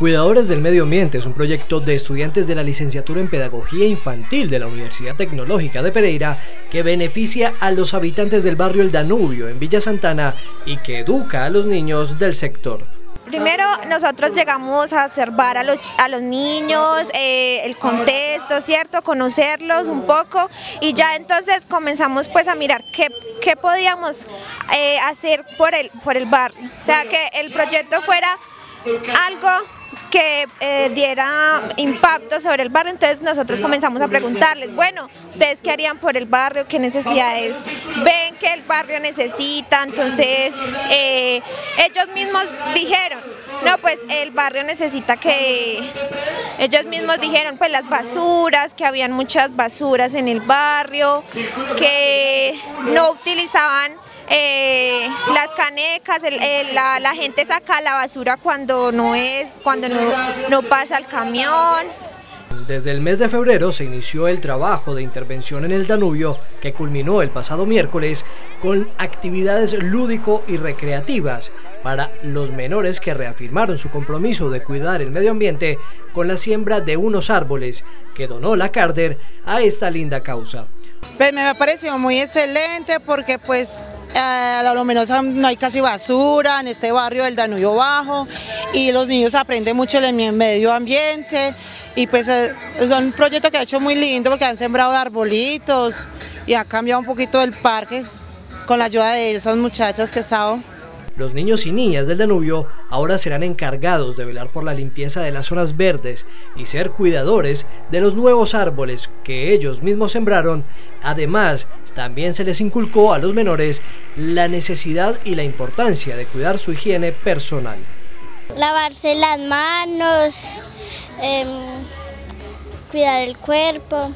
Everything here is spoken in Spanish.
Cuidadores del Medio Ambiente es un proyecto de estudiantes de la licenciatura en Pedagogía Infantil de la Universidad Tecnológica de Pereira que beneficia a los habitantes del barrio El Danubio en Villa Santana y que educa a los niños del sector. Primero nosotros llegamos a observar a los, a los niños, eh, el contexto, ¿cierto? Conocerlos un poco y ya entonces comenzamos pues a mirar qué, qué podíamos eh, hacer por el, por el barrio. O sea, que el proyecto fuera algo que eh, diera impacto sobre el barrio, entonces nosotros comenzamos a preguntarles, bueno, ¿ustedes qué harían por el barrio? ¿Qué necesidades ven que el barrio necesita? Entonces eh, ellos mismos dijeron, no, pues el barrio necesita que, ellos mismos dijeron, pues las basuras, que habían muchas basuras en el barrio, que no utilizaban eh, las canecas, la, gente saca la basura cuando no es, cuando no, no pasa el camión. Desde el mes de febrero se inició el trabajo de intervención en el Danubio que culminó el pasado miércoles con actividades lúdico y recreativas para los menores que reafirmaron su compromiso de cuidar el medio ambiente con la siembra de unos árboles que donó la Carder a esta linda causa. Pues me ha parecido muy excelente porque pues eh, a lo menos no hay casi basura en este barrio del Danubio Bajo y los niños aprenden mucho el medio ambiente y pues eh, es un proyecto que ha hecho muy lindo porque han sembrado arbolitos y ha cambiado un poquito el parque con la ayuda de esas muchachas que estaban los niños y niñas del Danubio ahora serán encargados de velar por la limpieza de las zonas verdes y ser cuidadores de los nuevos árboles que ellos mismos sembraron. Además, también se les inculcó a los menores la necesidad y la importancia de cuidar su higiene personal. Lavarse las manos, em, cuidar el cuerpo.